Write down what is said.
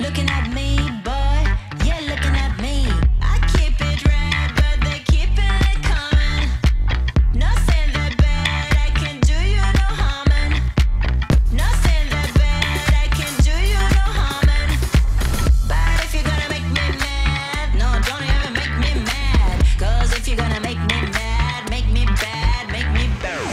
Looking at me, boy, yeah, looking at me. I keep it red, but they keep it coming. Nothing that bad, I can do you no harming. Nothing that bad, I can do you no harming. But if you're gonna make me mad, no, don't ever make me mad. Cause if you're gonna make me mad, make me bad, make me bad.